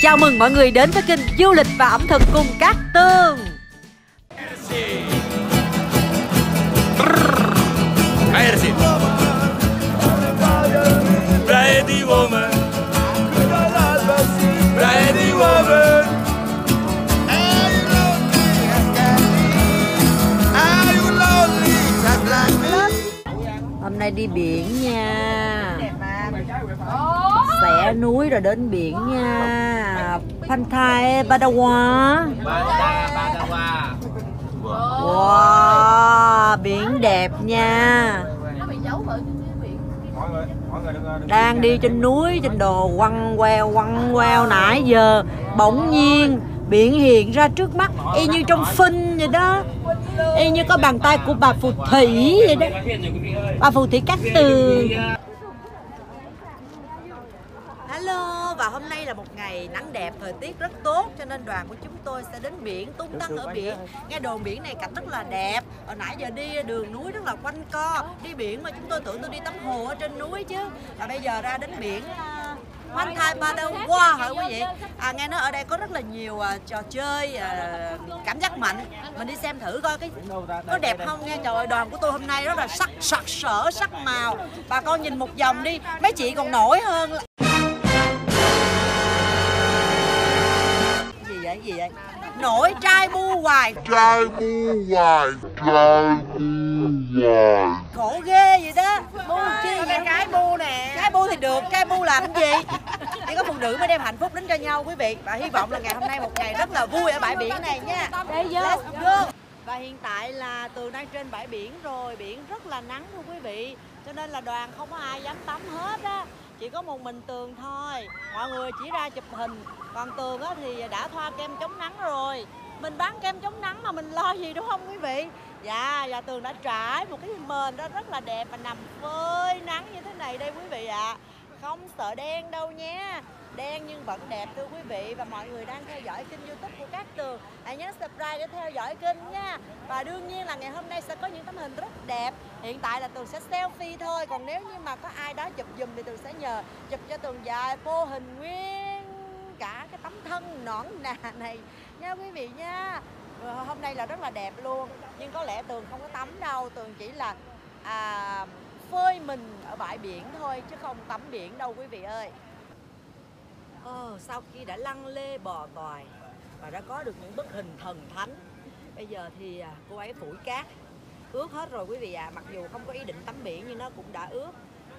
Chào mừng mọi người đến với kênh Du lịch và ẩm thực cùng Cát Tường. Hôm nay đi biển nha Xẻ núi rồi đến biển nha. Pantai Badawa. Wow, biển đẹp nha. Đang đi trên núi, trên đồ quăng queo, quăng queo nãy giờ. Bỗng nhiên biển hiện ra trước mắt Y như trong phim vậy đó. Y như có bàn tay của bà phù thủy vậy đó. Bà phù thủy cát tường Hello và hôm nay là một ngày nắng đẹp, thời tiết rất tốt cho nên đoàn của chúng tôi sẽ đến biển, tung tăng ở biển. Nghe đồn biển này cảnh rất là đẹp. Hồi nãy giờ đi đường núi rất là quanh co, đi biển mà chúng tôi tưởng tôi đi tắm hồ ở trên núi chứ. Và bây giờ ra đến biển à, Hoan Thai Padawa hả quý vị? À, nghe nói ở đây có rất là nhiều à, trò chơi à, cảm giác mạnh. Mình đi xem thử coi cái có đẹp không nha. Trời ơi, đoàn của tôi hôm nay rất là sắc sặc sỡ sắc màu. Bà con nhìn một vòng đi, mấy chị còn nổi hơn là- gì vậy? Nổi trai bu hoài. Trai bu hoài trai bu hoài. Khổ ghê vậy đó. Bu chi vậy? cái bu nè. Cái bu thì được cái bu làm cái gì? Chỉ có phụ nữ mới đem hạnh phúc đến cho nhau quý vị. Và hy vọng là ngày hôm nay một ngày rất là vui ở bãi biển này nha. Let's go. Và hiện tại là từ đang trên bãi biển rồi biển rất là nắng thưa quý vị. Cho nên là đoàn không có ai dám tắm hết á chỉ có một mình tường thôi. Mọi người chỉ ra chụp hình. Còn tường thì đã thoa kem chống nắng rồi. Mình bán kem chống nắng mà mình lo gì, đúng không quý vị? Dạ và tường đã trải một cái mền đó rất là đẹp mà nằm phơi nắng như thế này đây quý vị ạ. Không sợ đen đâu nhé đen nhưng vẫn đẹp thưa quý vị. Và mọi người đang theo dõi kênh youtube của các tường. Hãy nhớ subscribe để theo dõi kênh nha. Và đương nhiên là ngày hôm nay sẽ có những tấm hình rất đẹp. Hiện tại là tường sẽ selfie thôi. Còn nếu như mà có ai đó chụp giùm thì tường sẽ nhờ chụp cho tường dài vô hình nguyên cả cái tấm thân nõn nà này nha quý vị nha. Hôm nay là rất là đẹp luôn. Nhưng có lẽ tường không có tắm đâu. Tường chỉ là à, phơi mình ở bãi biển thôi chứ không tắm biển đâu quý vị ơi. Ờ, sau khi đã lăn lê bò tòi và đã có được những bức hình thần thánh bây giờ thì à, cô ấy phủi cát. Ướt hết rồi quý vị ạ mặc dù không có ý định tắm biển nhưng nó cũng đã ướt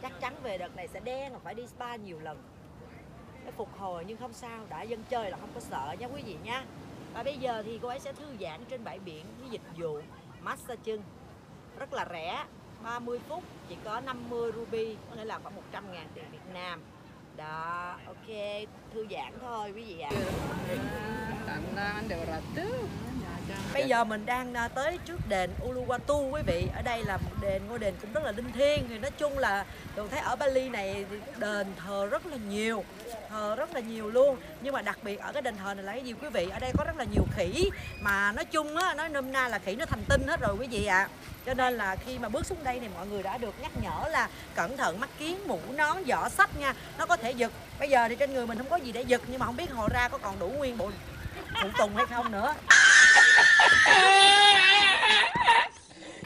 chắc chắn về đợt này sẽ đen và phải đi spa nhiều lần. Để phục hồi nhưng không sao đã dân chơi là không có sợ nha quý vị nha. Và bây giờ thì cô ấy sẽ thư giãn trên bãi biển với dịch vụ massage chân. Rất là rẻ 30 phút chỉ có 50 ruby có nghĩa là khoảng 100 ngàn tiền Việt Nam đó ok thư giãn thôi quý vị ạ. Dạ. Bây giờ mình đang à, tới trước đền Uluwatu quý vị. Ở đây là một đền ngôi đền cũng rất là linh thiêng. Thì nói chung là tôi thấy ở Bali này thì đền thờ rất là nhiều, thờ rất là nhiều luôn. Nhưng mà đặc biệt ở cái đền thờ này là cái gì quý vị? Ở đây có rất là nhiều khỉ mà nói chung á, nói nôm na là khỉ nó thành tinh hết rồi quý vị ạ. Cho nên là khi mà bước xuống đây thì mọi người đã được nhắc nhở là cẩn thận mắt kiến, mũ nón, giỏ sách nha. Nó có thể giật. Bây giờ thì trên người mình không có gì để giật nhưng mà không biết hồi ra có còn đủ nguyên bộ phụ tùng hay không nữa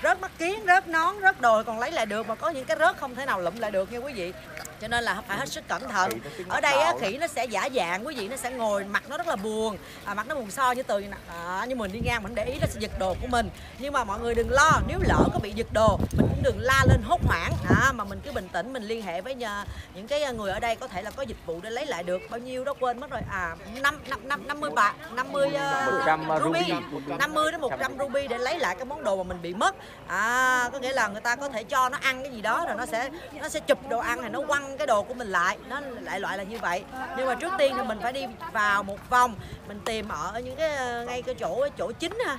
rớt mắt kiến, rớt nón, rớt đồ còn lấy lại được mà có những cái rớt không thể nào lụm lại được nha quý vị cho nên là phải hết sức cẩn thận. Ở đây á, khỉ nó sẽ giả dạng quý vị nó sẽ ngồi mặt nó rất là buồn. À, mặt nó buồn so như từ à, nhưng mình đi ngang mình để ý nó sẽ giật đồ của mình. Nhưng mà mọi người đừng lo nếu lỡ có bị giật đồ mình cũng đừng la lên hốt hoảng. À, mà mình cứ bình tĩnh mình liên hệ với nhà, những cái người ở đây có thể là có dịch vụ để lấy lại được. Bao nhiêu đó quên mất rồi. À năm năm năm năm mươi bạc năm mươi uh, ruby 50 đến 100 ruby để lấy lại cái món đồ mà mình bị mất. À có nghĩa là người ta có thể cho nó ăn cái gì đó rồi nó sẽ nó sẽ chụp đồ ăn hay nó quăng cái đồ của mình lại. Nó lại loại là như vậy. Nhưng mà trước tiên thì mình phải đi vào một vòng, mình tìm ở những cái ờ, ngay cái chỗ chỗ chính ha.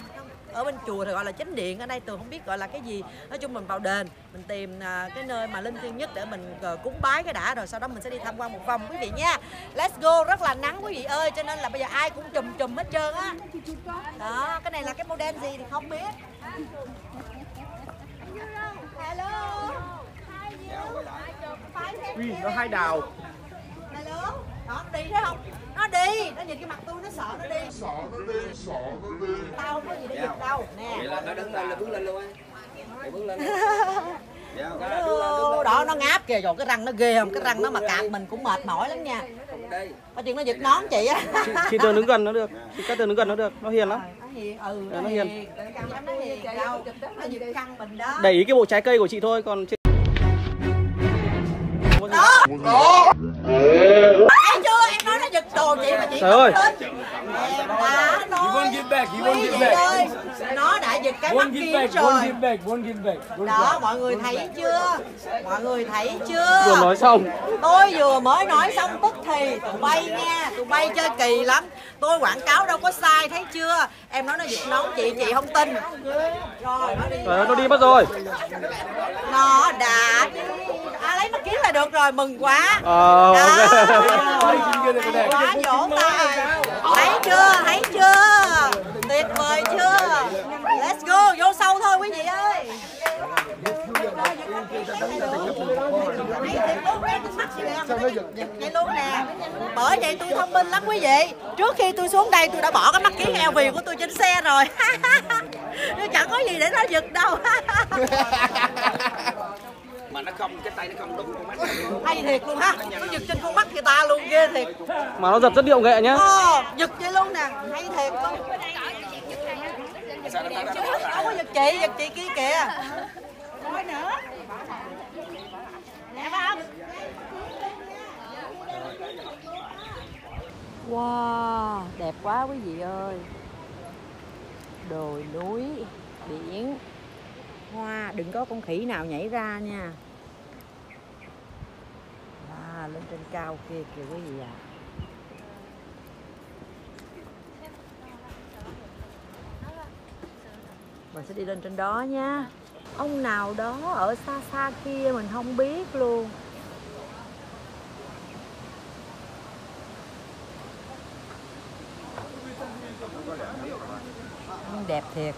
Ở bên chùa thì gọi là chánh điện, ở đây tường không biết gọi là cái gì. Nói chung mình vào đền, mình tìm ờ, cái nơi mà linh thiêng nhất để mình ờ, cúng bái cái đã rồi sau đó mình sẽ đi tham quan một vòng, quý vị nha. Let's go, rất là nắng quý vị ơi, cho nên là bây giờ ai cũng chùm chùm hết trơn á. Đó, cái này là cái model gì thì không biết. Hello. Ui, nó hai đào. Hello? Đó nó đi thấy không? Nó nó đi. Nó nhìn cái mặt tôi nó sợ nó đi. Sợ nó đi, sợ nó đi. Tao không có gì để giật đâu. Nè vậy là nó đứng lên là bước lên luôn á. Mày bước lên dạ. Đó, nó ngáp kìa. Rồi cái răng nó ghê không? Cái răng nó mà cạp mình cũng mệt mỏi lắm nha. Có chuyện nó giật nón chị á. Chị tường đứng gần nó được. Chị cát tường đứng gần nó được. Nó hiền lắm. Nó hiền. Ừ Dạ, nó nó hiền. hiền. nó hiền. Nó giật căng mình đó. Để ý cái bộ trái cây của chị thôi còn trên Không có gì. đó thấy chưa? Em nói nó giật đồ chị mà chị Trời không ơi. tin. Em đã nói won't give back, he quý won't give vị back. ơi nó đã giật cái mắt kia rồi. give back, won't give back. Won't đó mọi người thấy chưa? Mọi người thấy chưa? Vừa nói xong. Tôi vừa mới nói xong tức thì tụi bay nha tụi bay chơi kỳ lắm. Tôi quảng cáo đâu có sai thấy chưa? Em nói nó giật nón chị chị không tin. Rồi nó đi. Trời ơi, nó đi mất rồi. Nó đã đi lấy mắt kiến là được rồi mừng quá. Ờ, Đó. ok. quá vỗ tay thấy chưa? Thấy chưa? Tuyệt vời chưa? Let's go vô sâu thôi quý vị ơi. Vậy luôn nè bởi vậy tôi thông minh lắm quý vị. Trước khi tôi xuống đây tôi đã bỏ cái mắt kiến LV của tôi trên xe rồi. Chẳng có gì để nó giật đâu mà nó không cái tay nó không đúng con mắt. Hay thiệt luôn ha. Nó giật trên con mắt người ta luôn ghê thiệt. Mà nó giật rất điệu nghệ nhá. Ồ, giật vậy luôn nè. Hay thiệt luôn. Không có giật chị giật chị kia kìa. Coi nữa. Nè phải không Wow, đẹp quá quý vị ơi. Đồi núi, biển. Hoa, đừng có con khỉ nào nhảy ra nha À, lên trên cao kia kìa quý vị à? Mình sẽ đi lên trên đó nha. Ông nào đó ở xa xa kia mình không biết luôn. Nhưng đẹp thiệt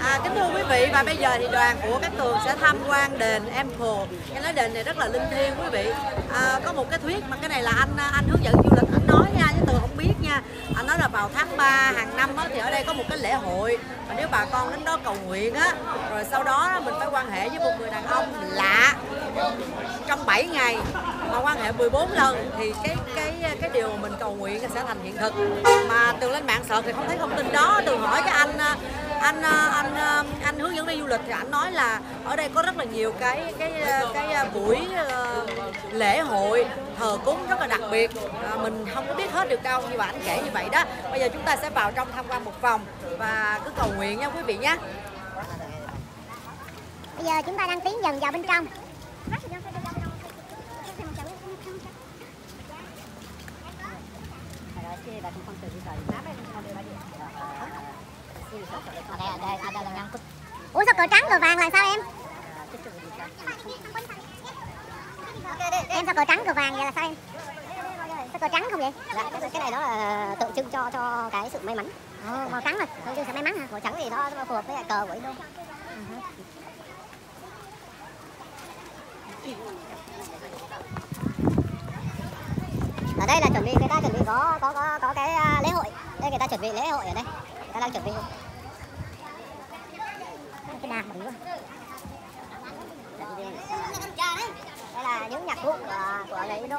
À, kính thưa quý vị và bây giờ thì đoàn của các tường sẽ tham quan đền Ample. Cái nói đền này rất là linh thiêng quý vị. À, có một cái thuyết mà cái này là anh anh hướng dẫn du lịch anh nói nha chứ tường không biết nha. Anh nói là vào tháng 3 hàng năm á, thì ở đây có một cái lễ hội mà nếu bà con đến đó cầu nguyện á rồi sau đó mình phải quan hệ với một người đàn ông lạ trong 7 ngày mà quan hệ 14 lần thì cái cái cái điều mình cầu nguyện sẽ thành hiện thực. Mà tường lên mạng sợ thì không thấy thông tin đó. Tường hỏi cái anh anh anh anh, anh hướng dẫn đi du lịch thì anh nói là ở đây có rất là nhiều cái cái cái buổi ờ, lễ hội thờ cúng rất là đặc biệt. À, mình không có biết hết được đâu nhưng mà anh kể như vậy đó. Bây giờ chúng ta sẽ vào trong tham quan một vòng và cứ cầu nguyện nha quý vị nhé. Bây giờ chúng ta đang tiến dần vào bên trong. Ủa sao cờ trắng cờ vàng là sao em? Em sao cờ trắng cờ vàng vậy là sao em? Sao cờ trắng không vậy? Dạ, cái, cái này nó là tượng trưng cho cho cái sự may mắn. Ồ, màu trắng rồi, tượng trưng sự may mắn hả? Màu trắng thì nó phù hợp với cờ của Indo. Ở đây là chuẩn bị người ta chuẩn bị có có có có cái à, lễ hội. Đây người ta chuẩn bị lễ hội ở đây. Người ta đang chuẩn bị. Cái đàn bự quá. Đây là những nhạc cụ của của người Indo.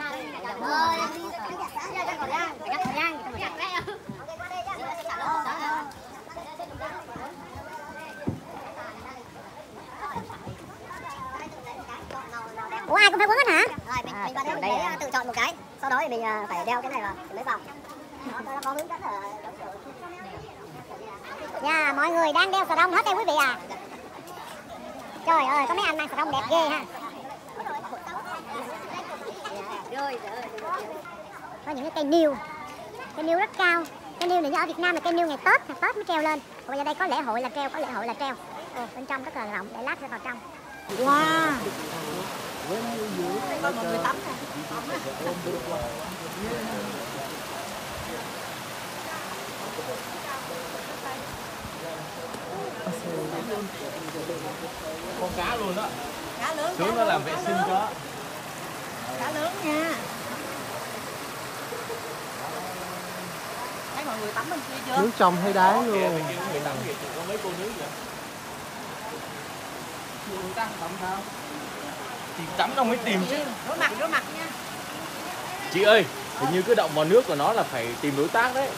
Ủa ai cũng phải quấn hết hả? Rồi mình mình vào đây mình phải tự chọn một cái. Sau đó thì mình à, phải đeo cái này vào thì mới vào. Nó nó có hướng dẫn ở mọi người đang đeo xà đông hết đây quý vị à. Trời ơi, có mấy anh mang xà đông đẹp ghê ha. Có những cái cây niêu. Cây niêu rất cao. Cây niêu này như ở Việt Nam là cây niêu ngày Tết, ngày Tết mới treo lên. Còn bây giờ đây có lễ hội là treo, có lễ hội là treo. Ồ, bên trong rất là rộng, để lát ra vào trong. wow con một người tắm này. Con cá luôn đó. Cá lớn. Sướng nó làm vệ sinh cho. Cá lớn nha. Thấy mọi người tắm bên kia chưa? Nước trong thấy đáy luôn. Có mấy cô nước vậy? Người ta tắm sao? Đâu mới tìm chứ. rửa mặt rửa mặt nha Chị ơi, hình như cứ động vào nước của nó là phải tìm đối tác đấy.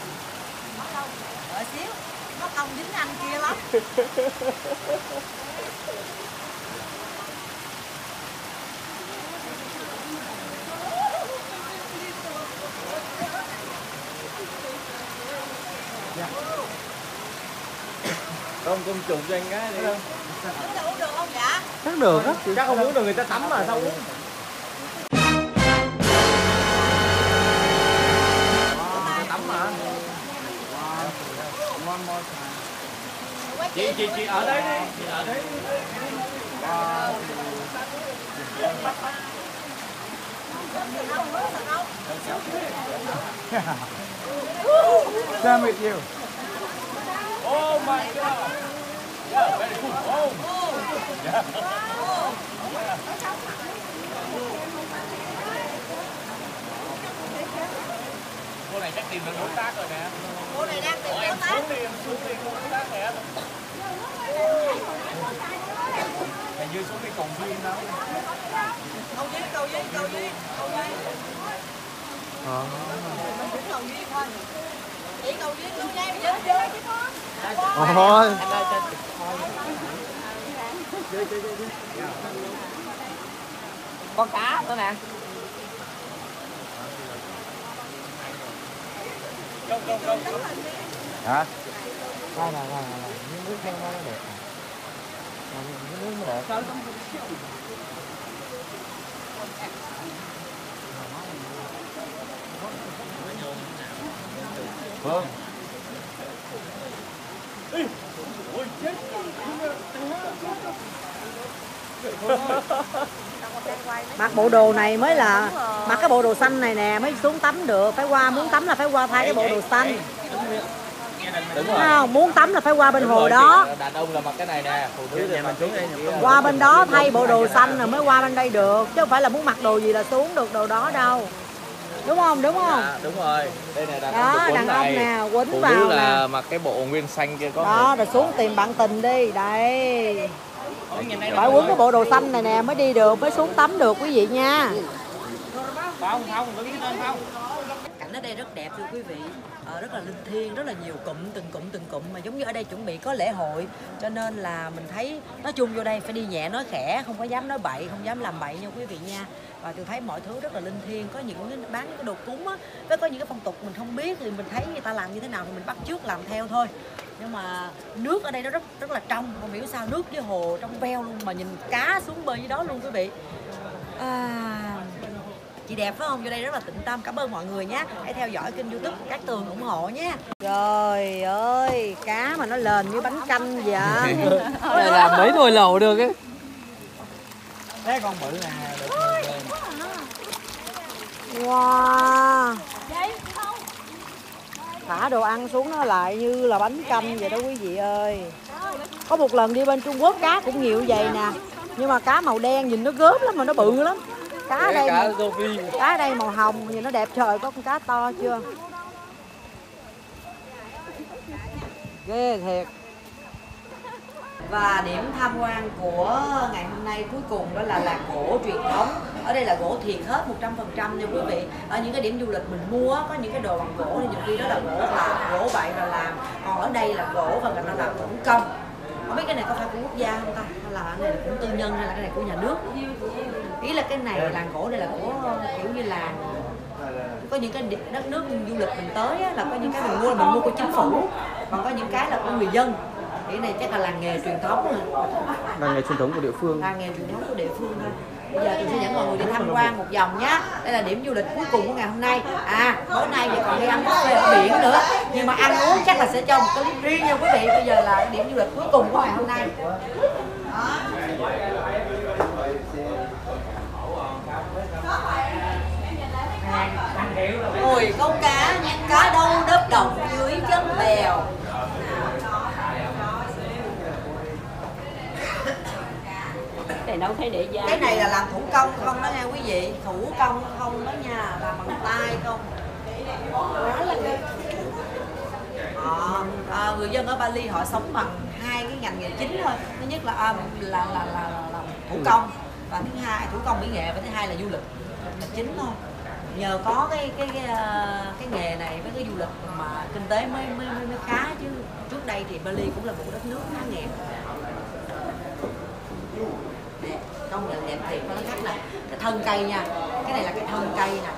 đợi xíu nó công dính anh kia lắm Không, không chụp cho anh cái đấy ta uống được không dạ chắc được á Chắc không uống được người ta tắm mà sao uống? tắm mà. Chị chị chị ở đây đi, chị ở đấy. Sam with you. Oh my god. Yeah, very cool. Oh. Cô này chắc tìm được đối tác rồi nè. cô này đang tìm đối tác Xuống liền, xuống liền đối tác nè. Hình như xuống đi cùng viên đâu. cầu duyên cầu duyên cầu duyên cầu duyên Ờ. Cầu duyên thôi Ôi, con cá nữa nè Hả? Đây là, là, là, những nước heo nó đẹp. Những nước nó đẹp. Vâng. mặc bộ đồ này mới là mặc cái bộ đồ xanh này nè mới xuống tắm được. Phải qua muốn tắm là phải qua thay cái bộ đồ xanh. Đúng không muốn tắm là phải qua bên hồ đó. Đàn ông là mặc cái này nè, phụ nữ thì mặc xuống đây. qua bên đó thay bộ đồ xanh rồi mới qua bên đây được chứ không phải là muốn mặc đồ gì là xuống được đồ đó đâu đúng không? Đúng không? À, đúng rồi. Đây này đàn Đó, ông đàn ông nè, quấn Phụ vào là nè. mặc cái bộ nguyên xanh kia có đó rồi xuống tìm bạn tình đi. Đây phải quấn cái bộ đồ xanh này nè mới đi được mới xuống tắm được quý vị nha. Không, không, không? Cảnh ở đây rất đẹp thưa quý vị. À, rất là linh thiêng rất là nhiều cụm từng cụm từng cụm. Mà giống như ở đây chuẩn bị có lễ hội cho nên là mình thấy nói chung vô đây phải đi nhẹ nói khẽ không có dám nói bậy không dám làm bậy nha quý vị nha. Và tôi thấy mọi thứ rất là linh thiêng có những cái bán những cái đồ cúng á với có những cái phong tục mình không biết thì mình thấy người ta làm như thế nào thì mình bắt chước làm theo thôi. Nhưng mà nước ở đây nó rất rất là trong không hiểu sao nước với hồ trong veo luôn mà nhìn cá xuống bơi dưới đó luôn quý vị. À, chị đẹp phải không? Vô đây rất là tịnh tâm. Cảm ơn mọi người nhé. Hãy theo dõi kênh youtube của các tường ủng hộ nhé. Trời ơi cá mà nó lên như bánh canh vậy này làm mấy nồi lẩu được ấy. Cái con bự nè. wow. Thả đồ ăn xuống nó lại như là bánh canh vậy đó quý vị ơi. Có một lần đi bên trung quốc cá cũng nhiều vậy nè. Nhưng mà cá màu đen nhìn nó gớm lắm mà nó bự lắm cá đây Cá cá đây màu hồng nhìn nó đẹp trời có con cá to chưa? Ghê thiệt. Và điểm tham quan của ngày hôm nay cuối cùng đó là làng gỗ truyền thống. Ở đây là gỗ thiệt hết 100% nha quý vị. Ở những cái điểm du lịch mình mua có những cái đồ bằng gỗ thì nhiều khi đó là gỗ là gỗ bậy mà làm. Còn ở đây là gỗ và người ta làm thủ công không biết cái này có phải của quốc gia không ta? Hay là cái này là của tư nhân hay là cái này của nhà nước? Ý là cái này làng gỗ này là của kiểu như làng có những cái đất nước du lịch mình tới á, là có những cái mình mua là mình mua của chính phủ còn có những cái là của người dân. Thì cái này chắc là làng nghề truyền thống rồi. Là nghề truyền thống của địa phương. làng nghề truyền thống của địa phương thôi bây giờ tôi sẽ dẫn mọi người đi tham quan một vòng nhé đây là điểm du lịch cuối cùng của ngày hôm nay. À tối nay thì còn đi ăn buffet ở biển nữa. Nhưng mà ăn uống chắc là sẽ cho một cái clip riêng nha quý vị. Bây giờ là điểm du lịch cuối cùng của ngày hôm nay. Ôi con cá, cá đâu đớp đồng dưới chân bèo cái này là làm thủ công không đó nha quý vị. Thủ công không đó nha làm bằng tay không. Họ à, người dân ở Bali họ sống bằng hai cái ngành nghề chính thôi. Thứ nhất là à, là, là, là, là, là thủ công và thứ hai thủ công mỹ nghệ và thứ hai là du lịch. Là chính thôi. Nhờ có cái cái cái, ờ, cái nghề này với cái du lịch mà kinh tế mới mới mới, mới khá chứ. Trước đây thì Bali cũng là một đất nước khá nghèo đẹp công nhận đẹp thiệt nó khác là cái thân cây nha. Cái này là cái thân cây nè.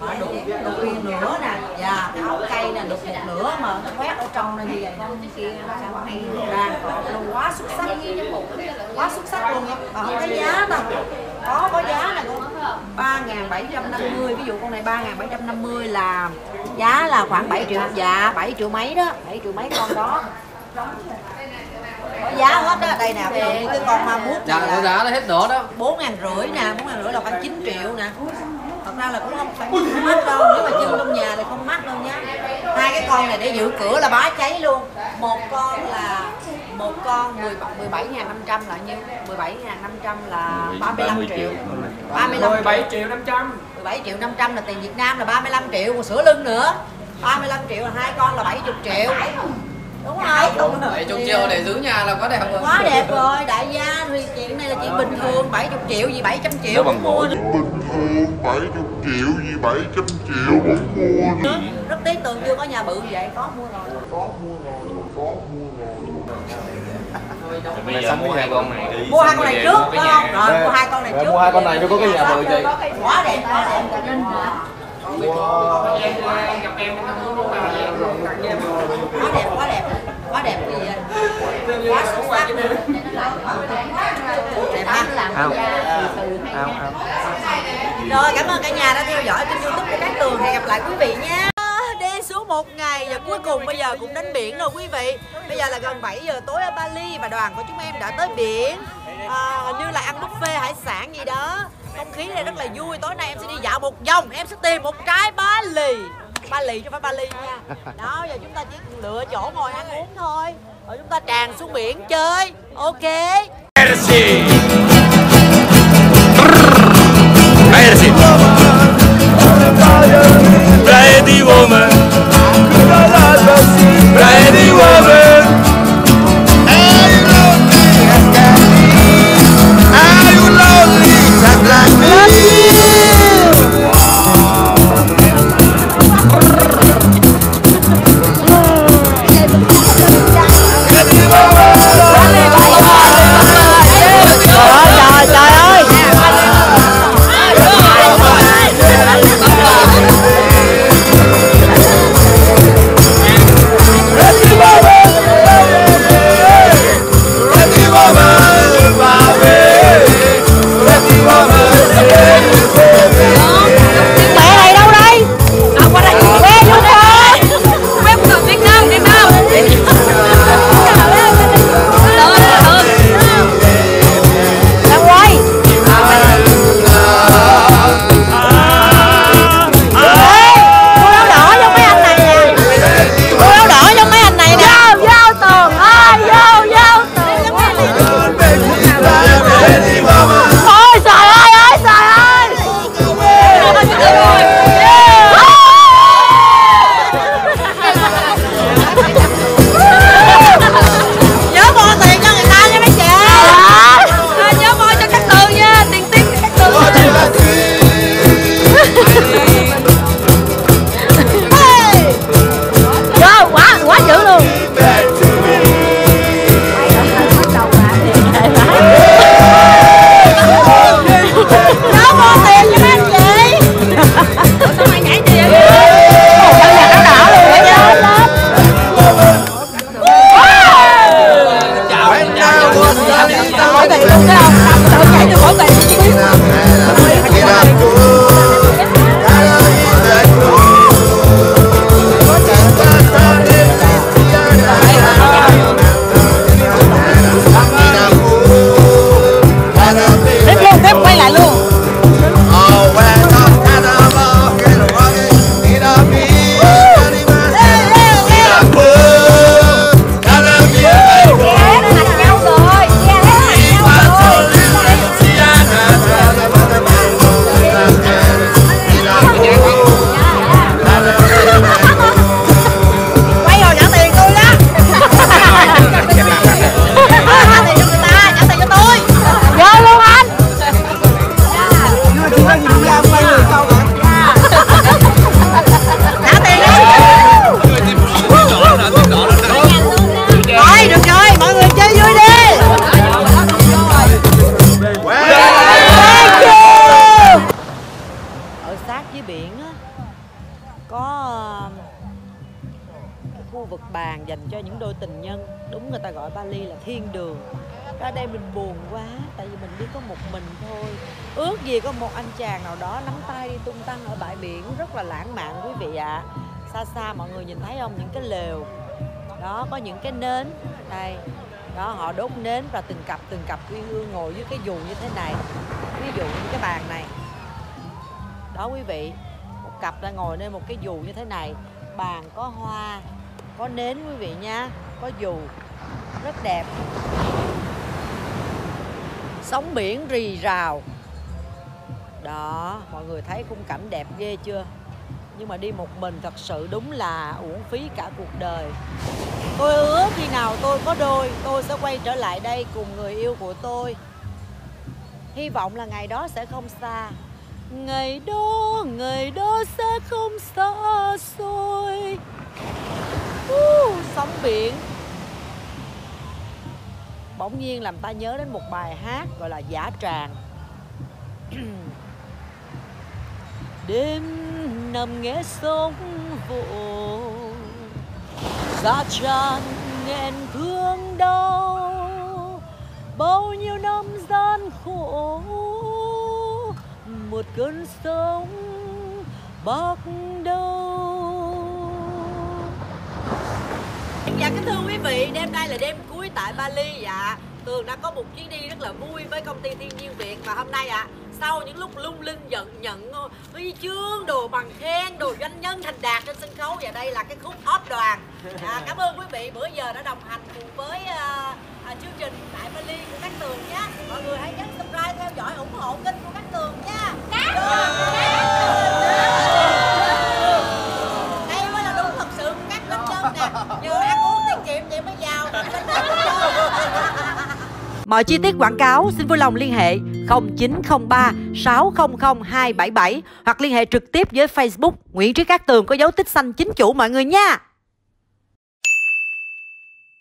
Nó đục đục nguyên nửa nè. Và cái ốc cây nè, đục một nửa mà nó quét ở trong này như vậy không kia nó sẽ hay ra luôn, quá xuất sắc. Quá xuất sắc luôn nha mà không có giá đâu. Có có giá là con ba ngàn bảy trăm năm mươi, ví dụ con này ba ngàn bảy trăm năm mươi là giá là khoảng 7 triệu dạ 7 triệu mấy đó 7 triệu mấy con đó có giá hết đó đây nè cái con ma mút Dạ, có là giá là hết đó đó. bốn ngàn rưỡi nè bốn ngàn rưỡi là khoảng 9 triệu nè. Thật ra là cũng không phải mắc đâu nếu mà chân trong nhà thì không mắc đâu nhá. Hai cái con này để giữ cửa là bá cháy luôn. Một con là một con 17 ngàn 500 là nhiêu? 17 ngàn 500 là 35 triệu. 35 17 triệu. 500. 17 triệu 500 là tiền Việt Nam là 35 triệu còn sữa lưng nữa. 35 triệu là hai con là 70 triệu. Đúng không 70 triệu để giữ nhà là có đẹp rồi. quá đẹp rồi đại gia thì chuyện này là chuyện bình thường 70 triệu gì 700 triệu cũng mua được Bình thường 70 triệu gì 700 triệu cũng mua rất tiếc tường chưa có nhà bự vậy có mua rồi Bây giờ mua hai con này đi. mua hai con này trước phải không rồi mua hai con này trước mua hai con này cho có cái nhà bự chị. quá đẹp quá đẹp quá đẹp quá đẹp quá đẹp vì đẹp rồi cảm ơn cả nhà đã theo dõi kênh youtube của Cát Tường. Hẹn gặp lại quý vị nha. Đi xuống một ngày và cuối cùng bây giờ cũng đến biển rồi quý vị. Bây giờ là gần 7 giờ tối ở Bali và đoàn của chúng em đã tới biển. À, hình như là ăn buffet hải sản gì đó. Không khí đây rất là vui. Tối nay em sẽ đi dạo một vòng. Em sẽ tìm một trái Bali. Bali chứ phải Bali nha. Đó giờ chúng ta chỉ lựa chỗ ngồi ăn uống thôi rồi chúng ta tràn xuống biển chơi ok Merci. Merci. Pretty woman. Pretty woman. Are you lonely? Are you lonely thôi. Ước gì có một anh chàng nào đó nắm tay đi tung tăng ở bãi biển, rất là lãng mạn quý vị ạ. Xa xa mọi người nhìn thấy không? Những cái lều. Đó, có những cái nến. Đây. Đó, họ đốt nến và từng cặp từng cặp uyên ương ngồi dưới cái dù như thế này. Ví dụ như cái bàn này. Đó, quý vị. Một cặp đang ngồi lên một cái dù như thế này. Bàn có hoa, có nến quý vị nha. Có dù. Rất đẹp sóng biển rì rào. Đó mọi người thấy khung cảnh đẹp ghê chưa? Nhưng mà đi một mình thật sự đúng là uổng phí cả cuộc đời. Tôi ước khi nào tôi có đôi tôi sẽ quay trở lại đây cùng người yêu của tôi. Hy vọng là ngày đó sẽ không xa. Ngày đó ngày đó sẽ không xa xôi. Uh, sóng biển bỗng nhiên làm ta nhớ đến một bài hát gọi là giả tràng. Đêm nằm nghe sóng vỗ giá tràn nghẹn thương đau. Bao nhiêu năm gian khổ. Một cơn sóng bắt đâu kính thưa quý vị, đêm nay là đêm cuối tại Bali dạ. Tường đã có một chuyến đi rất là vui với công ty Thiên nhiên Việt và hôm nay ạ, sau những lúc lung linh giận nhận huy chương, đồ bằng khen, đồ doanh nhân thành đạt trên sân khấu và đây là cái khúc óp đoàn. À, cảm ơn quý vị bữa giờ đã đồng hành cùng với à, à, chương trình tại Bali của các tường nhé. Mọi người hãy nhấn subscribe theo dõi ủng hộ kênh của các tường nha. Đây Mọi chi tiết quảng cáo, xin vui lòng liên hệ 0903 600 277 hoặc liên hệ trực tiếp với Facebook Nguyễn Trí Cát Tường có dấu tích xanh chính chủ mọi người nha.